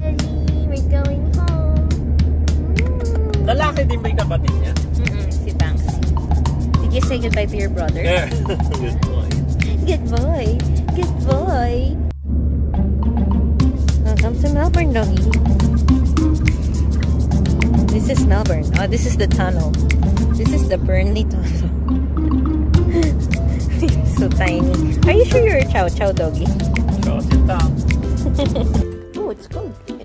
We're going home. Lalaki din ba yung kapatid niya? Mm-mm, si Banks. Did you say goodbye to your brother? Yeah. Good boy. Good boy. Good boy. Welcome to Melbourne, doggy. This is Melbourne. Oh, this is the tunnel. This is the Burnley tunnel. so tiny. Are you sure you're a chow chow doggy? Down. Oh, it's cold.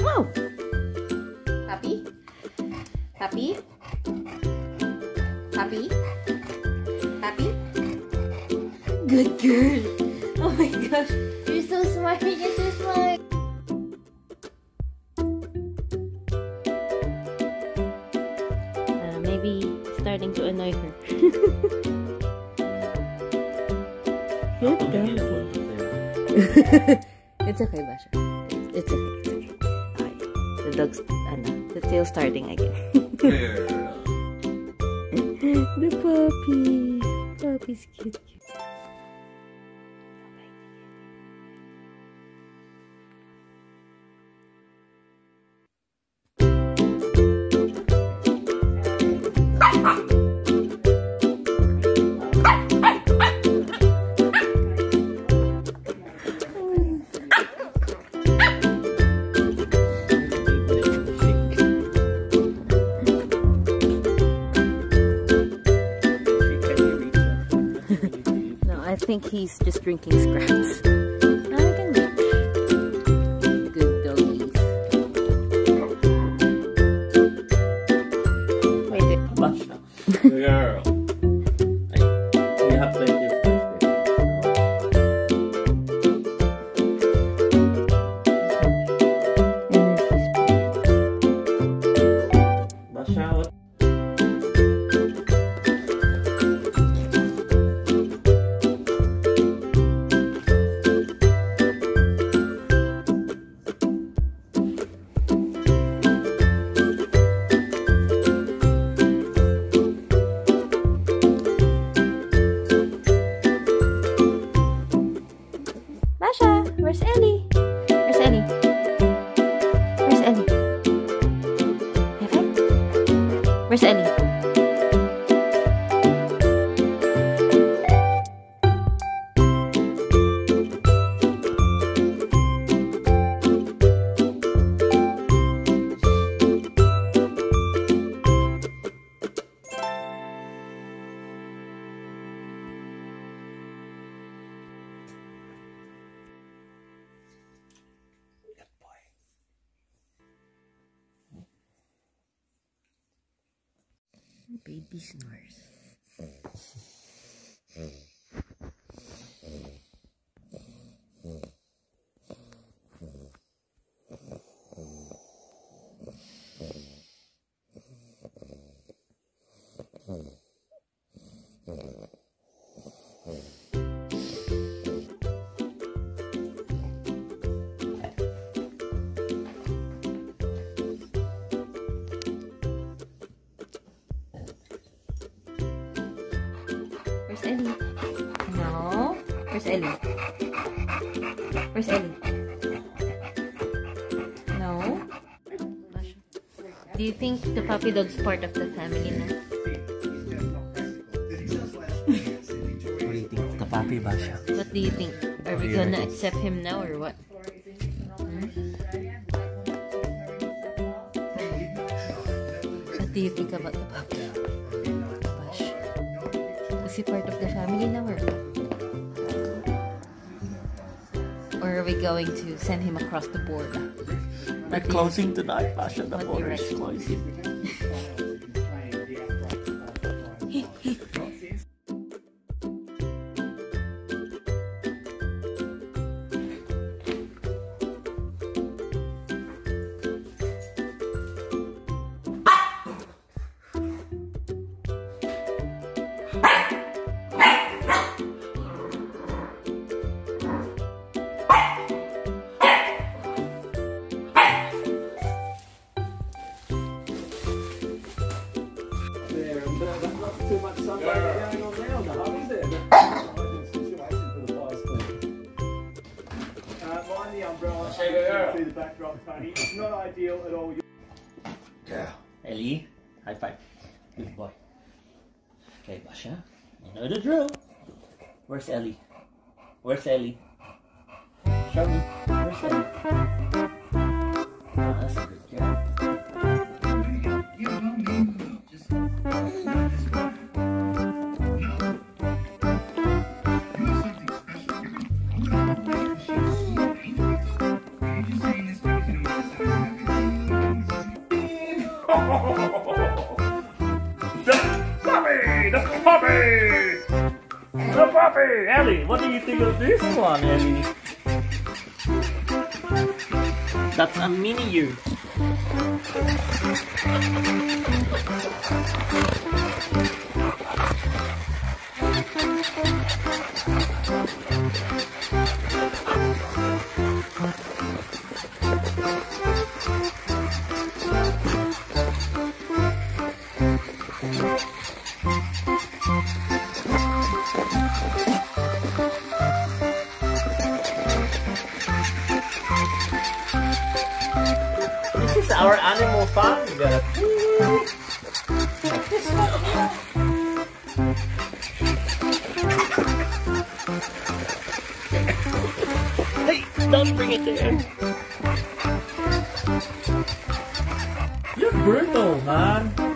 Wow! Happy? Happy? Happy? Happy? Good girl! Oh my gosh! You're so smart! You're so smart! Uh, maybe starting to annoy her. Good Tumingin dog. po sa'yo. It's okay, Basha. It's okay. It's okay. Okay. The dog's, ano, the tail starting again. The puppies. Puppies cute, he's just drinking scraps. Baby snores. Oh. Eli? No. Where's Eli? Where's Eli? No. Do you think the puppy dog's part of the family now? What do you think the puppy, Basha? What do you think? Are we gonna accept him now or what? Hmm? What do you think about the puppy? Cozy part of the family now or Or are we going to send him across the border? We're closing tonight, Basha. The border is closing. Through the Tony. It's not ideal at all. Yeah. Eli, high five. Good boy. Okay, Basha. You know the drill. Where's Eli? Where's Eli? Show me. Puppy! The puppy! Eli, what do you think of this one, Eli? That's a mini you. This You're brutal, man.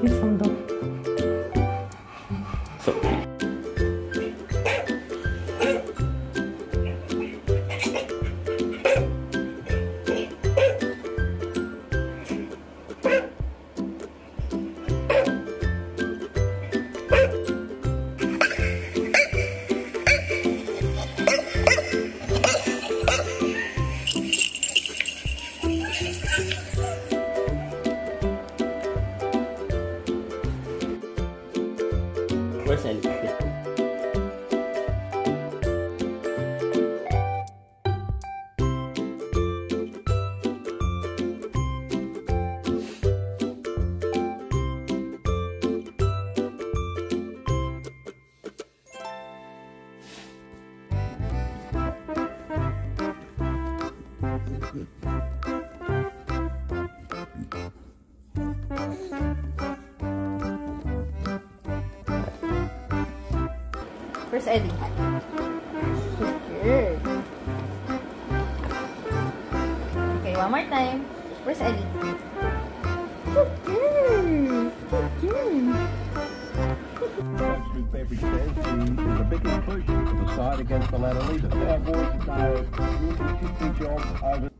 你不懂。Where's Eli? Good. Okay, one more time. Where's Eli? Good. Good is a big inclusion against the over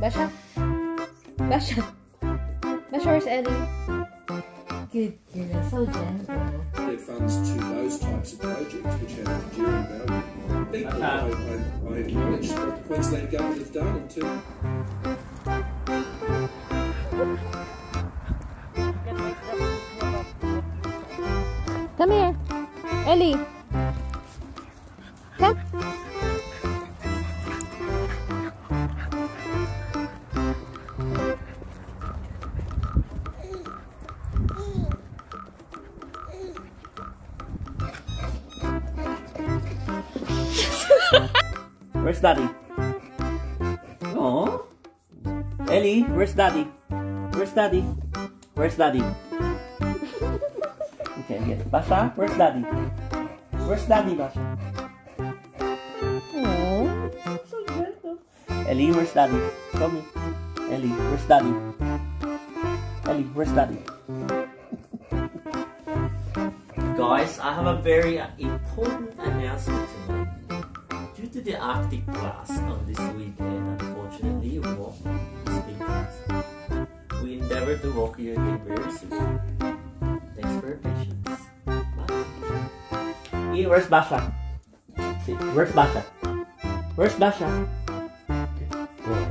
Basha? Basha? Basha, where's Eli? Good girl. So gentle. their funds to those types of projects which have enduring value. Equally, uh-huh. I, I, I acknowledge what the Queensland Government have done in Where's daddy? Oh. Eli, where's daddy? Where's daddy? Where's daddy? okay, okay. Basha, where's daddy? Where's daddy, Basha? Oh. Eli, where's daddy? Come here. Eli, where's daddy? Eli, where's daddy? Guys, I have a very important announcement to the Arctic blast on this weekend, unfortunately, walk is being cancelled. We endeavor to walk you again very soon. Thanks for your patience. Bye. E, where's Basha? See, where's Basha? Where's Basha? Good boy.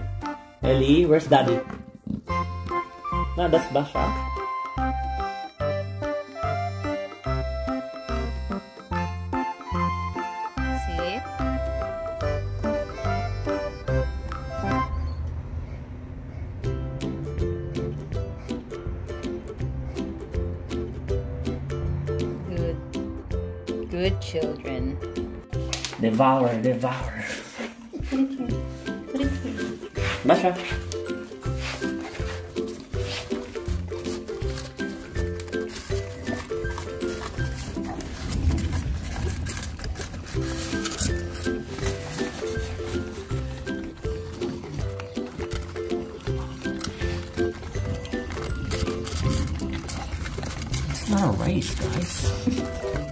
Eli, where's daddy? No, that's Basha. Good children. Devour, devour. Basha. It's not a race, guys.